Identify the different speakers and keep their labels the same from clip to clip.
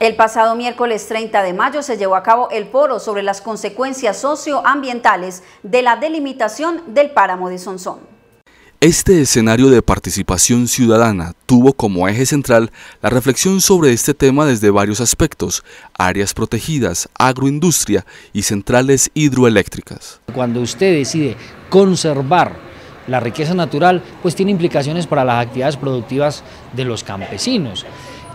Speaker 1: El pasado miércoles 30 de mayo se llevó a cabo el foro sobre las consecuencias socioambientales de la delimitación del páramo de Sonsón.
Speaker 2: Este escenario de participación ciudadana tuvo como eje central la reflexión sobre este tema desde varios aspectos, áreas protegidas, agroindustria y centrales hidroeléctricas.
Speaker 3: Cuando usted decide conservar la riqueza natural, pues tiene implicaciones para las actividades productivas de los campesinos.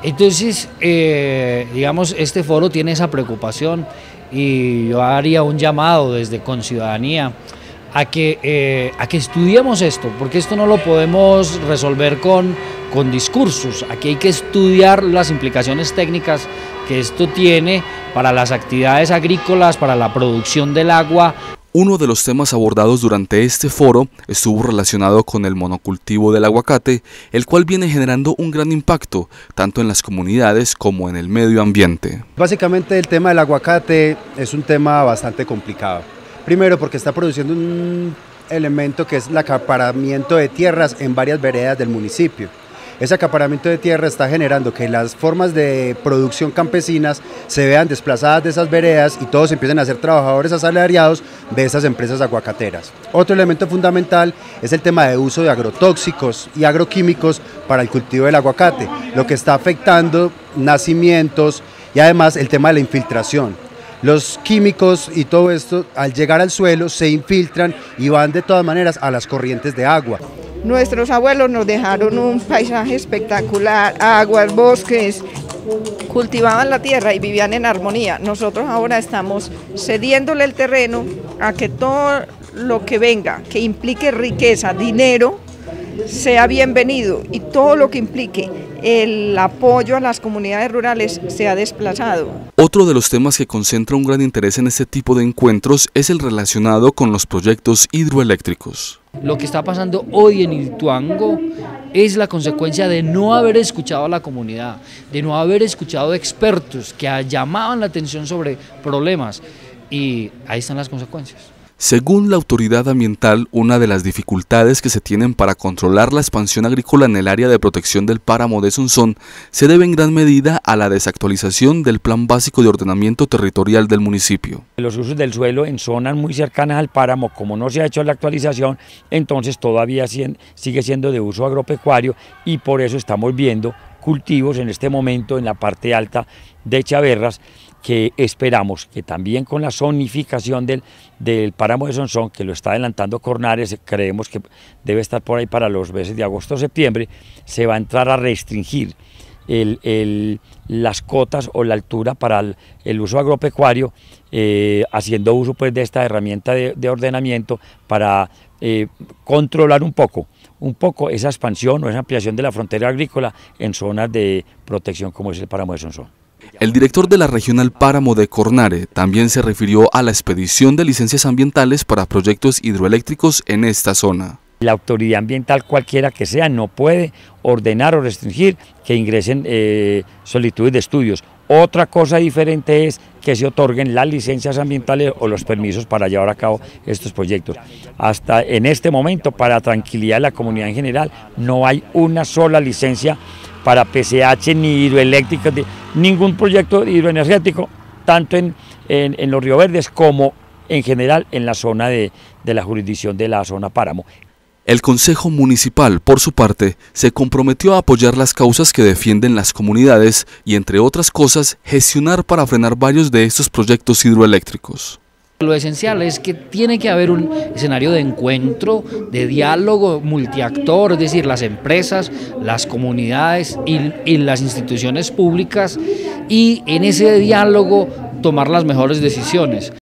Speaker 3: Entonces, eh, digamos, este foro tiene esa preocupación y yo haría un llamado desde Conciudadanía a que, eh, a que estudiemos esto, porque esto no lo podemos resolver con, con discursos, aquí hay que estudiar las implicaciones técnicas que esto tiene para las actividades agrícolas, para la producción del agua,
Speaker 2: uno de los temas abordados durante este foro estuvo relacionado con el monocultivo del aguacate, el cual viene generando un gran impacto tanto en las comunidades como en el medio ambiente.
Speaker 4: Básicamente el tema del aguacate es un tema bastante complicado. Primero porque está produciendo un elemento que es el acaparamiento de tierras en varias veredas del municipio ese acaparamiento de tierra está generando que las formas de producción campesinas se vean desplazadas de esas veredas y todos empiecen a ser trabajadores asalariados de esas empresas aguacateras. Otro elemento fundamental es el tema de uso de agrotóxicos y agroquímicos para el cultivo del aguacate, lo que está afectando nacimientos y además el tema de la infiltración. Los químicos y todo esto al llegar al suelo se infiltran y van de todas maneras a las corrientes de agua.
Speaker 5: Nuestros abuelos nos dejaron un paisaje espectacular, aguas, bosques, cultivaban la tierra y vivían en armonía. Nosotros ahora estamos cediéndole el terreno a que todo lo que venga, que implique riqueza, dinero, sea bienvenido y todo lo que implique el apoyo a las comunidades rurales sea desplazado.
Speaker 2: Otro de los temas que concentra un gran interés en este tipo de encuentros es el relacionado con los proyectos hidroeléctricos.
Speaker 3: Lo que está pasando hoy en Ituango es la consecuencia de no haber escuchado a la comunidad, de no haber escuchado expertos que llamaban la atención sobre problemas y ahí están las consecuencias.
Speaker 2: Según la autoridad ambiental, una de las dificultades que se tienen para controlar la expansión agrícola en el área de protección del páramo de Sunzón se debe en gran medida a la desactualización del Plan Básico de Ordenamiento Territorial del municipio.
Speaker 6: Los usos del suelo en zonas muy cercanas al páramo, como no se ha hecho la actualización, entonces todavía sigue siendo de uso agropecuario y por eso estamos viendo cultivos en este momento en la parte alta de Chaverras que esperamos que también con la zonificación del, del páramo de Sonsón, que lo está adelantando Cornares, creemos que debe estar por ahí para los meses de agosto o septiembre, se va a entrar a restringir el, las cotas o la altura para el, uso agropecuario, eh, haciendo uso pues, de esta herramienta de, ordenamiento para eh, controlar un poco, un poco esa expansión o esa ampliación de la frontera agrícola en zonas de protección como es el páramo de Sonsón.
Speaker 2: El director de la Regional Páramo de Cornare también se refirió a la expedición de licencias ambientales para proyectos hidroeléctricos en esta zona.
Speaker 6: La autoridad ambiental, cualquiera que sea, no puede ordenar o restringir que ingresen eh, solicitudes de estudios. Otra cosa diferente es que se otorguen las licencias ambientales o los permisos para llevar a cabo estos proyectos. Hasta en este momento, para tranquilidad de la comunidad en general, no hay una sola licencia para PCH ni hidroeléctricas, ningún proyecto hidroenergético, tanto en, en, los Río Verdes como en general en la zona de, de la jurisdicción de la zona Páramo.
Speaker 2: El Consejo Municipal, por su parte, se comprometió a apoyar las causas que defienden las comunidades y, entre otras cosas, gestionar para frenar varios de estos proyectos hidroeléctricos.
Speaker 3: Lo esencial es que tiene que haber un escenario de encuentro, de diálogo multiactor, es decir, las empresas, las comunidades y, las instituciones públicas y en ese diálogo tomar las mejores decisiones.